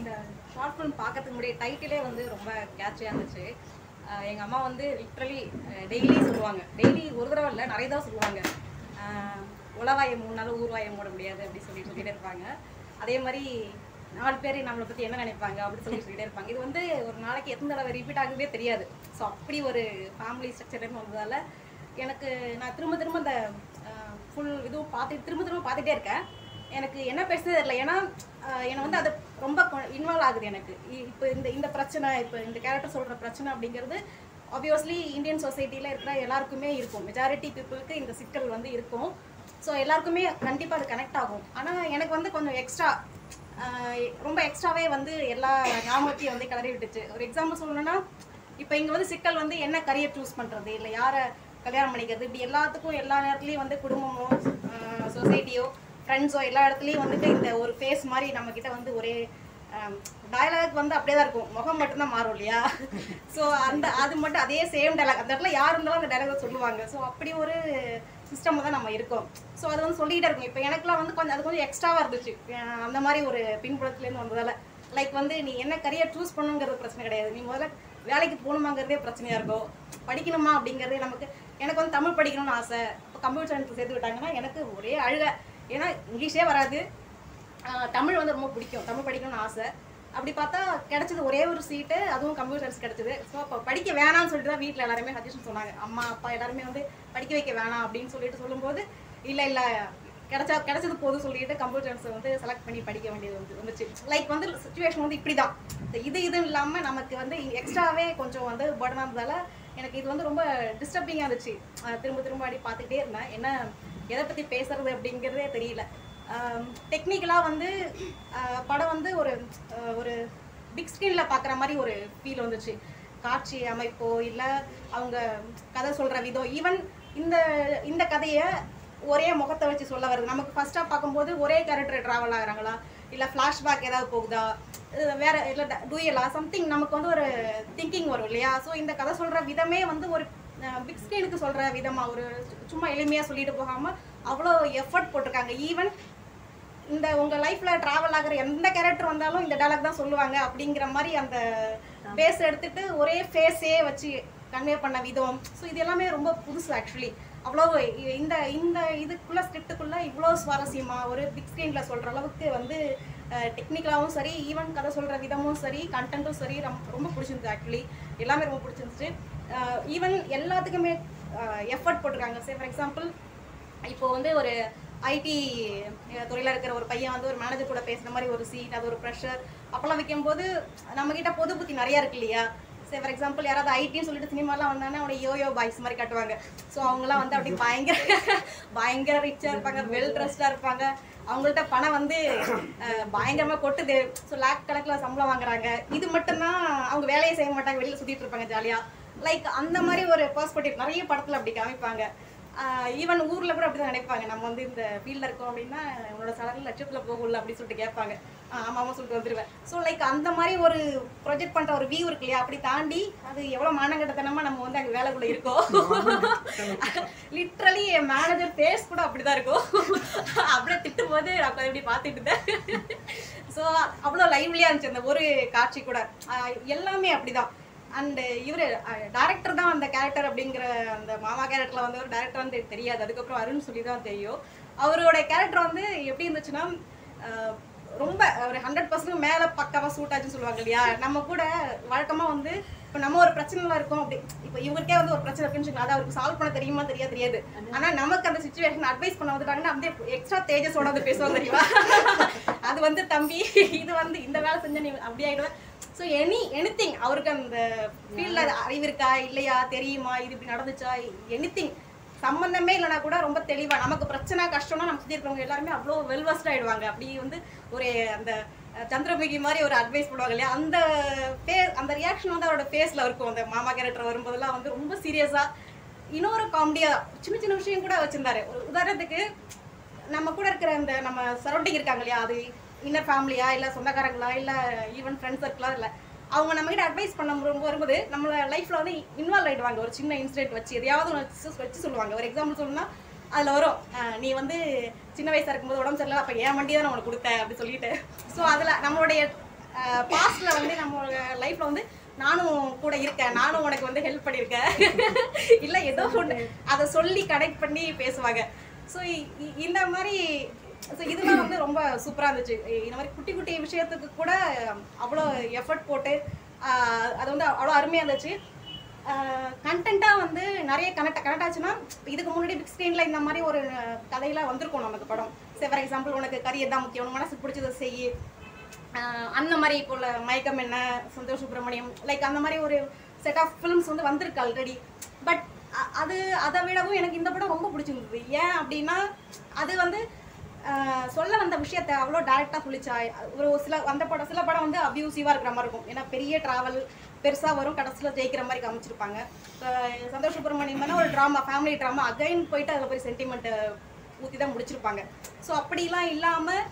இந்த short film பார்க்கறதுக்கு முன்னாடி டைட்டிலே வந்து ரொம்ப கேட்சியாக இருந்துச்சு. எங்கள் அம்மா வந்து லிட்ரலி டெய்லி சொல்லுவாங்க. டெய்லி ஒரு தடவை இல்லை நிறைய தான் சொல்லுவாங்க. உலவாயம் மூணாலும் மூணு ஊர்வாயை மூட முடியாது அப்படி சொல்லி சொல்லிட்டே இருப்பாங்க. அதே மாதிரி நாலு பேர் நம்மளை பற்றி என்ன நினைப்பாங்க அப்படி சொல்லி சொல்லிட்டே இருப்பாங்க. இது வந்து ஒரு நாளைக்கு எத்தனை தடவை ரிப்பீட் ஆகுதே தெரியாது. ஸோ அப்படி ஒரு ஃபேமிலி ஸ்ட்ரக்சர்னு வந்ததால எனக்கு நான் திரும்ப திரும்ப இந்த ஃபுல் இதுவும் பார்த்து திரும்ப திரும்ப பார்த்துட்டே இருக்கேன். எனக்கு என்ன பேசுறது தெரியல. ஏன்னா ஆஹ் என்னை வந்து அது ரொம்ப இன்வால்வ் ஆகுது எனக்கு. இ- இப்போ இந்த இந்த பிரச்சனை இப்போ இந்த கேரக்டர் சொல்கிற பிரச்சனை அப்படிங்கிறது ஆப்வியஸ்லி இந்தியன் சொசைட்டியில் இருக்கிற எல்லாருக்குமே இருக்கும். மெஜாரிட்டி பீப்புளுக்கு இந்த சிக்கல் வந்து இருக்கும். ஸோ எல்லாருக்குமே கண்டிப்பாக அது கனெக்ட் ஆகும். ஆனால் எனக்கு வந்து கொஞ்சம் எக்ஸ்ட்ரா ரொம்ப எக்ஸ்ட்ராவே வந்து எல்லா ஞாபகத்தையும் வந்து கிளறி விட்டுச்சு. ஒரு எக்ஸாம்பிள் சொல்லணும்னா இப்போ இங்கே வந்து சிக்கல் வந்து என்ன கரியர் சூஸ் பண்ணுறது இல்லை யாரை கல்யாணம் பண்ணிக்கிறது? இப்படி எல்லாத்துக்கும் எல்லா நேரத்துலையும் வந்து குடும்பமோ சொசைட்டியோ ஃப்ரெண்ட்ஸோ எல்லா இடத்துலையும் வந்துட்டு இந்த ஒரு ஃபேஸ் மாதிரி நம்மக்கிட்ட வந்து ஒரே டயலாக் வந்து அப்படியே தான் இருக்கும். முகம் மட்டும்தான் மாறும் இல்லையா? ஸோ அந்த அது மட்டும் அதே சேம் டயலாக் அந்த இடத்துல யார் இருந்தாலும் அந்த டயலாக் சொல்லுவாங்க. ஸோ அப்படி ஒரு சிஸ்டம் தான் நம்ம இருக்கோம். ஸோ அது வந்து சொல்லிகிட்டே இருக்கும். இப்போ எனக்குலாம் வந்து கொஞ்சம் அது கொஞ்சம் எக்ஸ்ட்ராவாக இருந்துச்சு. அந்த மாதிரி ஒரு பின்புலத்துலேருந்து வந்ததால். லைக் வந்து நீ என்ன கரியர் சூஸ் பண்ணுங்கிறது பிரச்சனை கிடையாது. நீ முதல்ல வேலைக்கு போகணுமாங்கிறதே பிரச்சனையாக இருக்கும். படிக்கணுமா அப்படிங்கிறதே நமக்கு எனக்கு வந்து தமிழ் படிக்கணும்னு ஆசை. இப்போ கம்ப்யூட்டர் சயின்ஸ் சேர்த்து விட்டாங்கன்னா எனக்கு ஒரே அழுக. ஏன்னா இங்கிலீஷே வராது. தமிழ் வந்து ரொம்ப பிடிக்கும். தமிழ் படிக்கணும்னு ஆசை. அப்படி பார்த்தா கிடச்சது ஒரே ஒரு சீட்டு அதுவும் கம்ப்யூட்டர் சயின்ஸ் கிடச்சிது. ஸோ அப்போ படிக்க வேணாம்னு சொல்லிட்டு தான் வீட்டில் எல்லாருமே சஜஷன் சொன்னாங்க. அம்மா அப்பா எல்லாருமே வந்து படிக்க வைக்க வேணாம் அப்படின்னு சொல்லிட்டு சொல்லும்போது இல்லை இல்லை. கிடைச்சா கிடச்சது போதும் சொல்லிட்டு கம்ப்யூட்டர் சயின்ஸ் வந்து செலக்ட் பண்ணி படிக்க வேண்டியது வந்து வந்துச்சு. லைக் வந்து சுச்சுவேஷன் வந்து இப்படி தான் இது இதுவும் இல்லாமல் நமக்கு வந்து எக்ஸ்ட்ராவே கொஞ்சம் வந்து பர்டனாக இருந்ததால் எனக்கு இது வந்து ரொம்ப டிஸ்டர்பிங்காக இருந்துச்சு. திரும்ப திரும்ப அடி பார்த்துக்கிட்டே இருந்தேன். என்ன எதை பற்றி பேசுறது அப்படிங்கிறதே தெரியல. டெக்னிக்கலாக வந்து படம் வந்து ஒரு ஒரு பிக் ஸ்க்ரீனில் பார்க்குற மாதிரி ஒரு ஃபீல் வந்துச்சு. காட்சி அமைப்போ இல்லை அவங்க கதை சொல்கிற விதம் ஈவன் இந்த இந்த கதையை ஒரே முகத்தை வச்சு சொல்ல வருது. நமக்கு ஃபஸ்ட்டாக பார்க்கும்போது ஒரே கேரக்டர் ட்ராவல் ஆகிறாங்களா? இல்லை ஃப்ளாஷ்பேக் ஏதாவது போகுதா? வேற இல்லை டூயலா சம்திங் நமக்கு வந்து ஒரு திங்கிங் வரும் இல்லையா? ஸோ இந்த கதை சொல்கிற விதமே வந்து ஒரு பிக் ஸ்க்ரீனுக்கு சொல்கிற விதமாக ஒரு சும்மா எளிமையாக சொல்லிட்டு போகாமல் அவ்வளோ எஃபர்ட் போட்டிருக்காங்க. ஈவன் இந்த உங்க லைஃப்ல டிராவல் ஆகுற எந்த கேரக்டர் வந்தாலும் இந்த டயலாக் தான் சொல்லுவாங்க அப்படிங்கிற மாதிரி அந்த பேஸ் எடுத்துட்டு ஒரே ஃபேஸே வச்சு கன்வே பண்ண விதம். ஸோ இது எல்லாமே ரொம்ப புதுசு ஆக்சுவலி அவ்வளோ இந்த இந்த இதுக்குள்ள ஸ்கிரிப்டுக்குள்ள இவ்வளோ சுவாரஸ்யமா ஒரு பிக் ஸ்க்ரீன்ல சொல்ற அளவுக்கு வந்து டெக்னிக்கலாகவும் சரி ஈவன் கதை சொல்ற விதமும் சரி கண்டென்ட்டும் சரி ரொம்ப ரொம்ப பிடிச்சிருந்துச்சு ஆக்சுவலி எல்லாமே ரொம்ப பிடிச்சிருந்துச்சு. ஈவன் எல்லாத்துக்குமே எஃபர்ட் போட்டிருக்காங்க. சே ஃபார் எக்ஸாம்பிள் இப்போ வந்து ஒரு ஐடி துறையில் இருக்கிற ஒரு பையன் வந்து ஒரு மேனேஜர் கூட பேசுகிற மாதிரி ஒரு சீட் அது ஒரு ப்ரெஷர் அப்போல்லாம் வைக்கும்போது நம்மக்கிட்ட பொது புத்தி நிறையா இருக்கு இல்லையா? சே ஃபார் எக்ஸாம்பிள் யாராவது ஐடின்னு சொல்லிட்டு சினிமாலாம் வந்தாங்கன்னா அவனை யோயோ பாய்ஸ் மாதிரி கட்டுவாங்க. ஸோ அவங்களாம் வந்து அப்படி பயங்கர பயங்கர ரிச்சாக இருப்பாங்க வெல் ட்ரெஸ்டாக இருப்பாங்க. அவங்கள்ட்ட பணம் வந்து பயங்கரமாக கொட்டுது. ஸோ லேக் கணக்கில் சம்பளம் வாங்குறாங்க. இது மட்டும்தான் அவங்க வேலையை செய்ய மாட்டாங்க வெளியில் சுற்றிட்டு இருப்பாங்க ஜாலியாக லைக் அந்த மாதிரி ஒரு பர்ஸ்பெக்டிவ் நிறைய படத்தில் அப்படி காமிப்பாங்க. ஈவன் ஊரில் கூட அப்படி தான் நினைப்பாங்க. நம்ம வந்து இந்த ஃபீல்டில் இருக்கோம் அப்படின்னா உன்னோட சேலரி லட்சத்தில் போகல அப்படின்னு சொல்லிட்டு கேட்பாங்க. ஆமாம் ஆமாம் சொல்லிட்டு வந்துடுவேன் ஸோ லைக் அந்த மாதிரி ஒரு ப்ரொஜெக்ட் பண்ணுற ஒரு வியூ இருக்கு இல்லையா? அப்படி தாண்டி அது எவ்வளோ மானங்கட்டத்தனமா நம்ம வந்து அங்கே வேலைக்குள்ளே இருக்கோம். லிட்ரலி என் மேனேஜர் ஃபேஸ் கூட அப்படிதான் இருக்கும். அப்படியே திட்டும் போது நான் கொஞ்சம் இப்படி பார்த்துட்டு இருந்தேன். ஸோ அவ்வளோ லைவ்லியாக இருந்துச்சு அந்த ஒரு காட்சி கூட. எல்லாமே அப்படிதான். அண்ட் இவர் டேரக்டர் தான் அந்த கேரக்டர் அப்படிங்கிற அந்த மாமா கேரக்டரில் வந்து ஒரு டேரக்டர் வந்து தெரியாது. அதுக்கப்புறம் அருண் சொல்லி தான் தெரியும். அவரோட கேரக்டர் வந்து எப்படி இருந்துச்சுன்னா ரொம்ப ஒரு ஹண்ட்ரட் பர்சன்ட் மேலே பக்காவாக சூட் ஆச்சுன்னு சொல்லுவாங்க இல்லையா? நம்ம கூட வழக்கமாக வந்து இப்போ நம்ம ஒரு பிரச்சனைல இருக்கோம் அப்படி இப்போ இவருக்கே வந்து ஒரு பிரச்சனை இருக்குன்னு சொல்லி அதை அவருக்கு சால்வ் பண்ண தெரியுமா தெரியா தெரியாது. ஆனால் நமக்கு அந்த சுச்சுவேஷன் அட்வைஸ் பண்ண வந்துட்டாங்கன்னா அப்படியே எக்ஸ்ட்ரா தேஜஸோட வந்து பேசுவோம் தெரியுமா? அது வந்து தம்பி இது வந்து இந்த வேலை செஞ்ச நீ அப்படி ஆயிடுவேன் ஸோ எனி எனிதிங் அவருக்கு அந்த ஃபீல்டில் அறிவு இருக்கா இல்லையா தெரியுமா இது இப்படி நடந்துச்சா எனிதிங் சம்மந்தமே இல்லைனா கூட ரொம்ப தெளிவாக நமக்கு பிரச்சனை கஷ்டம்னா நம்ம சுற்றி இருக்கிறவங்க எல்லாருமே அவ்வளோ வெல்வஸ்ட் ஆகிடுவாங்க அப்படி வந்து ஒரு அந்த சந்திரமுகி மாதிரி ஒரு அட்வைஸ் பண்ணுவாங்க இல்லையா அந்த ஃபே அந்த ரியாக்ஷன் வந்து அவரோட ஃபேஸில் இருக்கும். அந்த மாமா கேரக்டர் வரும்போதெல்லாம் வந்து ரொம்ப சீரியஸாக இன்னொரு காமெடியாக சின்ன சின்ன விஷயம் கூட வச்சுருந்தாரு. ஒரு உதாரணத்துக்கு நம்ம கூட இருக்கிற அந்த நம்ம சரௌண்டிங் இருக்காங்க இல்லையா அது இன்னர் ஃபேமிலியா இல்லை சொந்தக்காரங்களா இல்லை ஈவன் ஃப்ரெண்ட்ஸ் சர்க்கிளா இல்லை. அவங்க நம்ம கிட்ட அட்வைஸ் பண்ண வரும்போது நம்மளோட லைஃப்ல வந்து இன்வால்வ் ஆகிடுவாங்க ஒரு சின்ன இன்சிடென்ட் வச்சு எதையாவது ஒன்று வச்சு சொல்லுவாங்க. ஒரு எக்ஸாம்பிள் சொல்லணும்னா அதில் வரும் நீ வந்து சின்ன வயசாக இருக்கும்போது உடம்பு சரியில்லை அப்போ ஏன் வண்டி தான் உனக்கு கொடுத்தேன் அப்படி சொல்லிட்டு. ஸோ அதில் நம்மளுடைய பாஸ்டில் வந்து நம்ம லைஃப்ல வந்து நானும் கூட இருக்கேன். நானும் உனக்கு வந்து ஹெல்ப் பண்ணியிருக்கேன். இல்லை ஏதோ ஒன்று அதை சொல்லி கனெக்ட் பண்ணி பேசுவாங்க. ஸோ இந்த மாதிரி ஸோ இதெல்லாம் வந்து ரொம்ப சூப்பராக இருந்துச்சு. இந்த மாதிரி குட்டி குட்டி விஷயத்துக்கு கூட அவ்வளோ எஃபர்ட் போட்டு அது வந்து அவ்வளோ அருமையாக இருந்துச்சு. கண்டென்ட்டாக வந்து நிறைய கனெக்ட் கனெக்ட் ஆச்சுன்னா இதுக்கு முன்னாடி பிக் ஸ்க்ரீனில் இந்த மாதிரி ஒரு கதையெல்லாம் வந்திருக்கும் நமக்கு படம். சரி ஃபார் எக்ஸாம்பிள் உனக்கு கரியர் தான் முக்கியம்? உனக்கு மனசுக்கு பிடிச்சதை செய். அந்த மாதிரி இப்போ உள்ள மயக்கம் என்ன? சந்தோஷ் சுப்ரமணியம் லைக் அந்த மாதிரி ஒரு செட் ஆஃப் ஃபிலிம்ஸ் வந்து வந்திருக்கு ஆல்ரெடி பட் அது அதை விடவும் எனக்கு இந்த படம் ரொம்ப பிடிச்சிருந்தது. ஏன் அப்படின்னா அது வந்து சொல்ல வந்த விஷயத்த அவ்வளோ டேரெக்டாக சொல்லிச்சா. ஒரு சில அந்த படம் சில படம் வந்து அப்யூசிவாக இருக்கிற மாதிரி இருக்கும். ஏன்னா பெரிய ட்ராவல் பெருசாக வரும். கடைசியில் ஜெயிக்கிற மாதிரி காமிச்சிருப்பாங்க. சந்தோஷ் சுப்ரமணியம் தானே ஒரு ட்ராமா ஃபேமிலி ட்ராமா அகைன் போயிட்டு அதில் போய் சென்டிமெண்ட்டு ஊற்றி தான் முடிச்சிருப்பாங்க. ஸோ அப்படிலாம் இல்லாமல்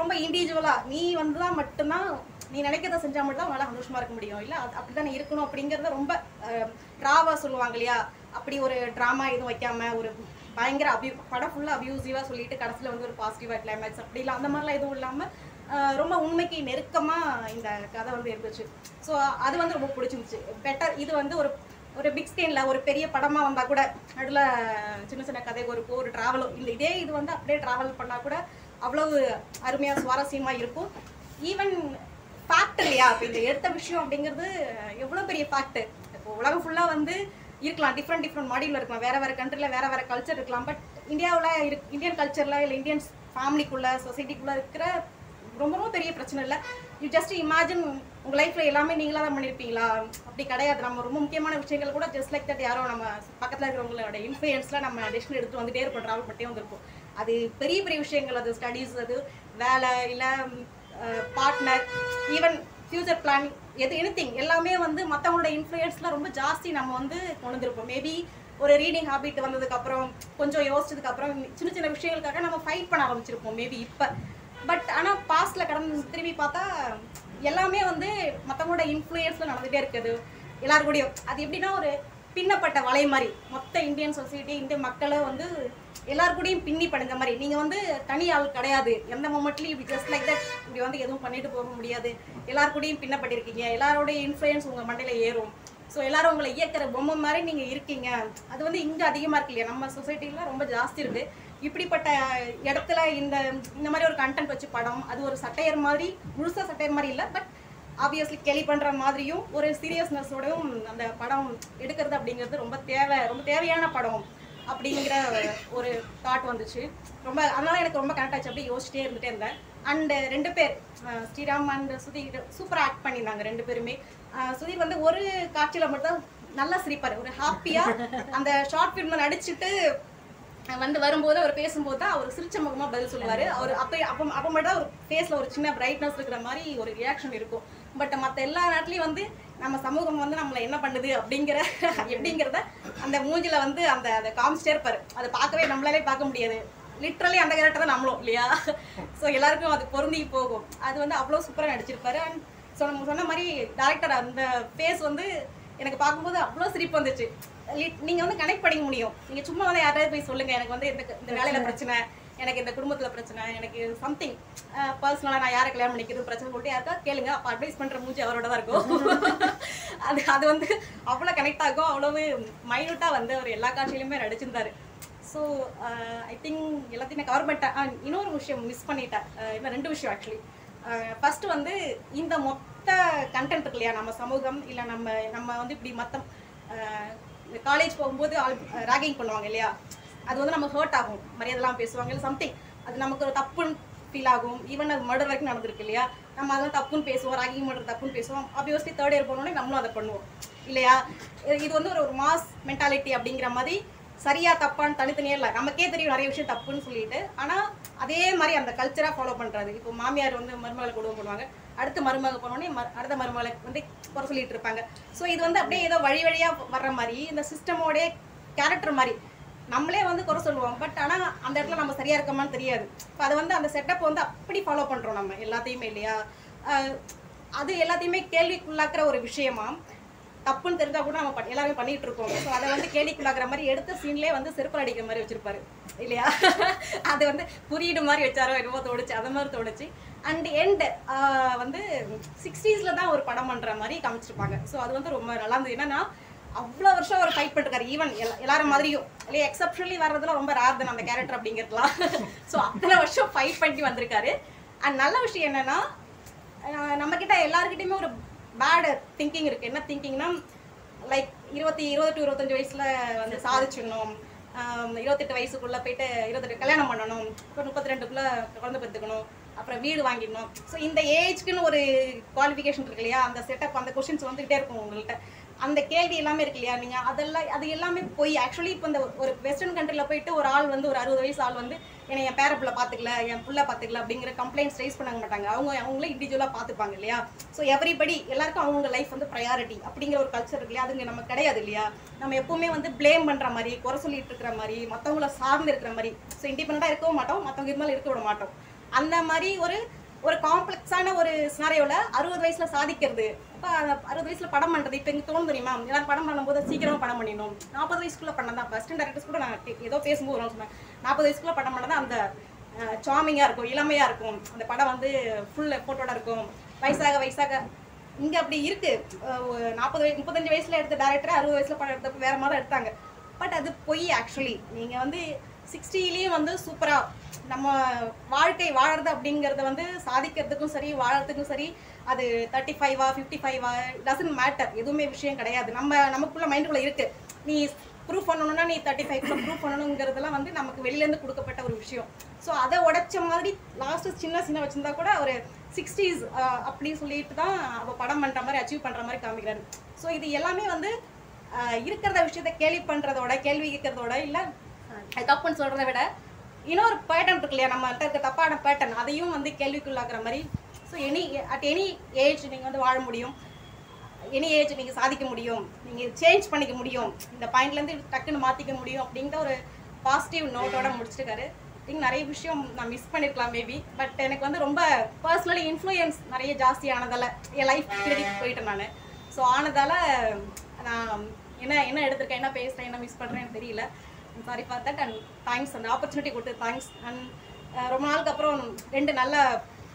ரொம்ப இண்டிவிஜுவலாக நீ வந்து தான் மட்டும்தான் நீ நினைக்கிறத செஞ்சால் மட்டும் தான் உங்களால் சந்தோஷமாக இருக்க முடியும். இல்லை அது அப்படி தானே இருக்கணும் அப்படிங்கிறத ரொம்ப ட்ராவாக சொல்லுவாங்க இல்லையா? அப்படி ஒரு ட்ராமா எதுவும் வைக்காமல் ஒரு பயங்கர அபியூ படம் ஃபுல்லாக அபியூசிவாக சொல்லிட்டு கடைசியில் வந்து ஒரு பாசிட்டிவாக கிளைமேக்ஸ் அப்படி இல்லை அந்த மாதிரிலாம் எதுவும் இல்லாமல் ரொம்ப உண்மைக்கு நெருக்கமாக இந்த கதை வந்து இருந்துச்சு. ஸோ அது வந்து ரொம்ப பிடிச்சிருந்துச்சு. பெட்டர் இது வந்து ஒரு ஒரு பிக் ஸ்க்ரீனில் ஒரு பெரிய படமாக வந்தால் கூட நடுவில் சின்ன சின்ன கதை ஒரு ஒரு ட்ராவலோ இந்த இதே இது வந்து அப்படியே ட்ராவல் பண்ணால் கூட அவ்வளவு அருமையாக சுவாரஸ்யமாக இருக்கும். ஈவன் ஃபேக்ட் இல்லையா? இப்போ இந்த எடுத்த விஷயம் அப்படிங்கிறது எவ்வளோ பெரிய ஃபேக்ட் இப்போ உலகம் ஃபுல்லாக வந்து இருக்கலாம். டிஃப்ரெண்ட் டிஃப்ரெண்ட் மாடியில் இருக்கலாம். வேற வேற கண்ட்ரியில் வேற வேற கல்ச்சர் இருக்கலாம். பட் இந்தியாவில் இரு இந்தியன் கல்ச்சரில் இல்லை இந்தியன்ஸ் ஃபேமிலிக்குள்ளே சொசைட்டிக்குள்ளே இருக்கிற ரொம்ப ரொம்ப பெரிய பிரச்சனை இல்லை. யூ ஜஸ்ட் இமேஜின் உங்கள் லைஃப்பில் எல்லாமே நீங்களாக தான் பண்ணியிருப்பீங்களா அப்படி கிடையாது. நம்ம ரொம்ப முக்கியமான விஷயங்கள் கூட ஜஸ்ட் லைக் தட் யாரோ நம்ம பக்கத்தில் இருக்கிறவங்களோட இன்ஃப்ளூயன்ஸில் நம்ம டெசிஷன் எடுத்து வந்துட்டே இருப்போம். ட்ராவல் பண்ணிட்டே வந்திருப்போம். அது பெரிய பெரிய விஷயங்கள். அது ஸ்டடீஸ் அது வேலை இல்லை பார்ட்னர் ஈவன் ஃப்யூச்சர் பிளான் எது எனிதிங் எல்லாமே வந்து மற்றவங்களோட இன்ஃப்ளூயன்ஸ்லாம் ரொம்ப ஜாஸ்தி நம்ம வந்து கொண்டுருப்போம் மேபி ஒரு ரீடிங் ஹாபிட் வந்ததுக்கப்புறம் கொஞ்சம் யோசிச்சதுக்கப்புறம் சின்ன சின்ன விஷயங்களுக்காக நம்ம ஃபைட் பண்ண ஆரம்பிச்சிருப்போம் மேபி இப்போ. பட் ஆனால் பாஸ்டில் கடந்து திரும்பி பார்த்தா எல்லாமே வந்து மற்றவங்களோட இன்ஃப்ளூயன்ஸில் நடந்துகிட்டே இருக்குது. எல்லாரு கூடயும் அது எப்படின்னா ஒரு பின்னப்பட்ட வலை மாதிரி. மொத்த இந்தியன் சொசைட்டி இந்திய மக்களை வந்து எல்லார் கூடயும் பின்னி பண்ணுங்க மாதிரி. நீங்கள் வந்து தனி ஆள் கிடையாது. எந்த மொமெண்ட்லையும் இப்படி ஜஸ்ட் லைக் தட் இப்படி வந்து எதுவும் பண்ணிட்டு போக முடியாது. எல்லார் கூடயும் பின்னப்பட்டிருக்கீங்க எல்லாரோடைய இன்ஃப்ளூயன்ஸ் உங்கள் மண்டையில் ஏறும். ஸோ எல்லாரும் உங்களை இயக்கிற பொம்மை மாதிரி நீங்கள் இருக்கீங்க. அது வந்து இங்கே அதிகமாக இருக்கு இல்லையா? நம்ம சொசைட்டியில் ரொம்ப ஜாஸ்தி இருக்குது இப்படிப்பட்ட இடத்துல இந்த இந்த மாதிரி ஒரு கண்டென்ட் வச்சு படம் அது ஒரு சட்டையர் மாதிரி முழுசாக சட்டையர் மாதிரி இல்லை பட் ஆப்வியஸ்லி கேலி பண்ணுற மாதிரியும் ஒரு சீரியஸ்னஸோடையும் அந்த படம் எடுக்கிறது அப்படிங்கிறது ரொம்ப தேவை ரொம்ப தேவையான படம். அப்படிங்கிற ஒரு தாட் வந்துச்சு. ரொம்ப அதனால எனக்கு ரொம்ப கனெக்ட் ஆச்சு. அப்படியே யோசிச்சிட்டே இருந்துட்டே இருந்தேன். அண்டு ரெண்டு பேர் ஸ்ரீராம் அண்ட் சுதீர் சூப்பராக ஆக்ட் பண்ணியிருந்தாங்க ரெண்டு பேருமே. சுதீர் வந்து ஒரு காட்சியில் மட்டும் நல்லா சிரிப்பார். ஒரு ஹாப்பியாக அந்த ஷார்ட் ஃபிலிமில் நடிச்சிட்டு வந்து வரும்போது அவர் பேசும்போது தான் அவர் சிரிச்ச முகமா பதில் சொல்லுவார். அவர் அப்போ அப்போ அப்போ மட்டும் தான் ஒரு ஃபேஸில் ஒரு சின்ன பிரைட்னஸ் இருக்கிற மாதிரி ஒரு ரியாக்ஷன் இருக்கும். பட் மற்ற எல்லா நேரத்துலையும் வந்து நம்ம சமூகம் வந்து நம்மளை என்ன பண்ணுது அப்படிங்கிற எப்படிங்கிறத அந்த மூஞ்சில வந்து அந்த அதை காமிச்சிட்டே இருப்பாரு. அதை பார்க்கவே நம்மளாலே பார்க்க முடியாது. லிட்ரலி அந்த கேரக்டர் தான் நம்மளும் இல்லையா? ஸோ எல்லாருக்கும் அது பொருந்தி போகும். அது வந்து அவ்வளோ சூப்பராக நடிச்சிருப்பாரு. அண்ட் ஸோ நம்ம சொன்ன மாதிரி டேரக்டர் அந்த ஃபேஸ் வந்து எனக்கு பார்க்கும்போது அவ்வளோ சிரிப்பு வந்துச்சு. லிட்- நீங்க வந்து கனெக்ட் பண்ணிக்க முடியும். நீங்க சும்மா வந்து யாராவது போய் சொல்லுங்க. எனக்கு வந்து இந்த இந்த வேலையில பிரச்சனை. எனக்கு இந்த குடும்பத்துல பிரச்சனை எனக்கு சம்திங் பர்சனலா நான் யாரை கல்யாணம் பண்ணிக்கிறது பிரச்சனை சொல்லிட்டு யாருக்கா கேளுங்க அப்ப அட்வைஸ் பண்ற மூஞ்சி அவரோட தான் இருக்கும். அது அது வந்து அவ்வளோ கனெக்ட் ஆகும் அவ்வளவு மைனூட்டாக வந்து அவர் எல்லா காட்சியிலுமே நடிச்சிருந்தாரு. ஸோ ஐ திங்க் எல்லாத்தையுமே கவர் பண்ணிட்டேன். இன்னொரு விஷயம் மிஸ் பண்ணிட்டேன். அஹ் இன்னும் ரெண்டு விஷயம் ஆக்சுவலி ஃபர்ஸ்ட் வந்து இந்த மொத்த கண்டென்ட் இருக்கு இல்லையா நம்ம சமூகம் இல்லை நம்ம நம்ம வந்து இப்படி மற்ற காலேஜ் போகும்போது ராகிங் பண்ணுவாங்க இல்லையா அது வந்து நம்ம ஹர்ட் ஆகும். மரியாதைலாம் பேசுவாங்க. இல்லை சம்திங் அது நமக்கு ஒரு தப்புன்னு ஃபீல் ஆகும். ஈவன் அது மர்டர் வரைக்கும் நடந்திருக்கு இல்லையா? நம்ம அதெல்லாம் தப்புன்னு பேசுவோம். ராகி மர்டர் தப்புன்னு பேசுவோம். ஆப்வியஸ்லி தேர்ட் இயர் போனோடனே நம்மளும் அதை பண்ணுவோம். இல்லையா? இது- இது வந்து ஒரு ஒரு மாஸ் மென்டாலிட்டி அப்படிங்கிற மாதிரி சரியா தப்பான்னு தனித்தனியே இல்லை. நமக்கே தெரியும் நிறைய விஷயம் தப்புன்னு சொல்லிட்டு. ஆனால் அதே மாதிரி அந்த கல்ச்சராக ஃபாலோ பண்ணுறது இப்போ மாமியார் வந்து மருமகளை கொடுமை பண்ணுவாங்க அடுத்த மருமக போனோடனே அடுத்த மருமகளை வந்து குறை சொல்லிட்டு இருப்பாங்க. ஸோ இது வந்து அப்படியே ஏதோ வழி வழியாக வர்ற மாதிரி இந்த சிஸ்டமோடைய கேரக்டர் மாதிரி நம்மளே வந்து குறை சொல்லுவோம். பட் ஆனால் அந்த இடத்துல நம்ம சரியா இருக்கோமான்னு தெரியாது. இப்போ அதை வந்து அந்த செட்டப் வந்து அப்படி ஃபாலோ பண்ணுறோம் நம்ம. எல்லாத்தையுமே இல்லையா? அது எல்லாத்தையுமே கேள்விக்குள்ளாக்குற ஒரு விஷயமா தப்புன்னு தெரிஞ்சால் கூட நம்ம பண் எல்லாமே பண்ணிட்டு இருக்கோம் ஸோ அதை வந்து கேள்விக்குள்ளாக்குற மாதிரி எடுத்த சீன்லேயே வந்து செருப்பு அடிக்கிற மாதிரி வச்சிருப்பாரு. இல்லையா? அது வந்து குறியீடு மாதிரி வச்சாரோ என்னமோ தோணுச்சு அந்த மாதிரி தோணுச்சு. அண்ட் எண்ட் வந்து சிக்ஸ்டீஸில் தான் ஒரு படம் பண்ணுற மாதிரி காமிச்சிருப்பாங்க. ஸோ அது வந்து ரொம்ப நல்லா இருந்தது. என்னன்னா அவ்வளோ வருஷம் அவர் ஃபைட் பண்ணிருக்காரு. ஈவன் எல்லாரும் மாதிரியும். இல்லையா எக்ஸப்ஷனலி வர்றதுல ரொம்ப ரேர் தான் அந்த கேரக்டர் அப்படிங்கிறதுலாம். ஸோ அத்தனை வருஷம் ஃபைட் பண்ணி வந்திருக்காரு. அண்ட் நல்ல விஷயம் என்னன்னா நம்ம கிட்ட எல்லாருக்கிட்டையுமே ஒரு பேட் திங்கிங் இருக்கு. என்ன திங்கிங்னா லைக் இருபத்தி இருபது டு இருபத்தஞ்சு வயசுல வந்து சாதிச்சிடணும். இருபத்தெட்டு வயசுக்குள்ள போயிட்டு இருபத்தெட்டு கல்யாணம் பண்ணணும். அப்புறம் முப்பத்தி ரெண்டுக்குள்ள குழந்தை பெற்றுக்கணும். அப்புறம் வீடு வாங்கிடணும். ஸோ இந்த ஏஜ்க்குன்னு ஒரு குவாலிஃபிகேஷன் இருக்கு இல்லையா அந்த செட்டப் அந்த கொஷின்ஸ் வந்துகிட்டே இருக்கும் உங்கள்கிட்ட அந்த கேள்வி எல்லாமே இருக்கு இல்லையா நீங்க? அதெல்லாம் அது எல்லாமே போய் ஆக்சுவலி இப்போ இந்த ஒரு வெஸ்டர்ன் கண்ட்ரியில் போயிட்டு ஒரு ஆள் வந்து ஒரு அறுபது வயசு ஆள் வந்து என்னை என் பேர பார்த்துக்கல என் புள்ள பார்த்துக்கல அப்படிங்கிற கம்ப்ளைண்ட்ஸ் ரைஸ் பண்ண மாட்டாங்க. அவங்க அவங்களே இண்டிவிஜுவலாக பார்த்துப்பாங்க இல்லையா? ஸோ எவ்ரிபடி எல்லாருக்கும் அவங்க லைஃப் வந்து ப்ரையாரிட்டி அப்படிங்கிற ஒரு கல்ச்சர் இருக்கு இல்லையா? அதுங்க நம்ம கிடையாது இல்லையா? நம்ம எப்பவுமே வந்து ப்ளேம் பண்ணுற மாதிரி குறை சொல்லிட்டு இருக்கிற மாதிரி மற்றவங்கள சார்ந்து இருக்கிற மாதிரி. ஸோ இண்டிபெண்டாக இருக்கவும் மாட்டோம் மற்றவங்க இருந்தாலும் இருக்க விட மாட்டோம். அந்த மாதிரி ஒரு ஒரு காம்ப்ளெக்ஸான ஒரு சினாரியோவில் அறுபது வயசில் சாதிக்கிறது. இப்போ அறுபது வயசில் படம் பண்ணுறது இப்போ எங்கே தோணும் தெரியுமா? எல்லாரும் படம் பண்ணும்போது சீக்கிரமாக படம் பண்ணிடணும். நாற்பது வயசுக்குள்ளே பண்ண தான். ஃபஸ்ட் டேரக்டர்ஸ் கூட நான் ஏதோ பேசும்போது ஒரு சொன்னேன். நாற்பது வயசுக்குள்ளே படம் பண்ணால் அந்த சாமிங்காக இருக்கும் இளமையாக இருக்கும். அந்த படம் வந்து ஃபுல் எஃபோர்ட்டோட இருக்கும். வயசாக வயசாக இங்கே அப்படி இருக்குது நாற்பது வயசு முப்பத்தஞ்சு வயசில் எடுத்த டேரக்டர் அறுபது வயசில் படம் எடுத்தப்ப வேறு மாதிரி எடுத்தாங்க. பட் அது பொய் ஆக்சுவலி நீங்கள் வந்து சிக்ஸ்டிலையும் வந்து சூப்பராக நம்ம வாழ்க்கை வாழறது அப்படிங்கிறத வந்து சாதிக்கிறதுக்கும் சரி வாழறதுக்கும் சரி அது தேர்ட்டி ஃபைவா ஃபிஃப்டி ஃபைவா டசன்ட் மேட்டர் எதுவுமே விஷயம் கிடையாது. நம்ம நமக்குள்ள மைண்டுக்குள்ளே இருக்குது நீ ப்ரூஃப் பண்ணணும்னா நீ தேர்ட்டி ஃபைவ்க்குள்ள ப்ரூஃப் பண்ணணுங்கிறதெல்லாம் வந்து நமக்கு வெளியிலேருந்து கொடுக்கப்பட்ட ஒரு விஷயம். ஸோ அதை உடைச்ச மாதிரி லாஸ்ட்டு சின்ன சின்ன வச்சுருந்தா கூட ஒரு சிக்ஸ்டீஸ் அப்படின்னு சொல்லிட்டு தான் அவள் படம் பண்ணுற மாதிரி அச்சீவ் பண்ணுற மாதிரி காமிக்கிறாரு. ஸோ இது எல்லாமே வந்து இருக்கிறத விஷயத்த கேள்வி பண்ணுறதோட கேள்வி கேட்கறதோட இல்லை அது தப்புன்னு சொல்றதை விட இன்னொரு பேட்டர்ன் இருக்கு இல்லையா? நம்ம இருக்க தப்பான பேட்டர்ன் அதையும் வந்து கேள்விக்குள்ளாக்குற மாதிரி. So any at any age நீங்கள் வந்து வாழ முடியும். எனி ஏஜ் நீங்க சாதிக்க முடியும். நீங்கள் சேஞ்ச் பண்ணிக்க முடியும். இந்த பாயிண்ட்ல இருந்து டக்குன்னு மாற்றிக்க முடியும் அப்படிங்கிற ஒரு பாசிட்டிவ் நோட்டோட முடிச்சிருக்காரு. திங்க் நிறைய விஷயம் நான் மிஸ் பண்ணிருக்கலாம் மேபி பட் எனக்கு வந்து ரொம்ப பர்சனலி இன்ஃப்ளூயன்ஸ் நிறைய ஜாஸ்தி என் லைஃப் கிரெடிட் போயிட்டேன் நான். ஸோ ஆனதால நான் என்ன என்ன எடுத்திருக்கேன் என்ன பேசுறேன் என்ன மிஸ் பண்ணுறேன்னு தெரியல. Sorry for that and thanks அந்த ஆப்பர்ச்சுனிட்டி கொடுத்து தேங்க்ஸ் அண்ட் uh, ரொம்ப நாளுக்கு அப்புறம் ரெண்டு நல்ல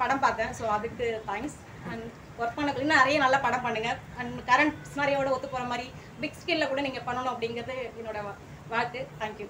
படம் பார்த்தேன். ஸோ அதுக்கு தேங்க்ஸ் அண்ட் ஒர்க் பண்ண இன்னும் நிறைய நல்ல படம் பண்ணுங்கள் அண்ட் கரண்ட் சினாரியோட ஒத்து போகிற மாதிரி பிக் ஸ்கில்ல கூட நீங்கள் பண்ணணும் அப்படிங்கிறது என்னோட வாழ்த்து. தேங்க்யூ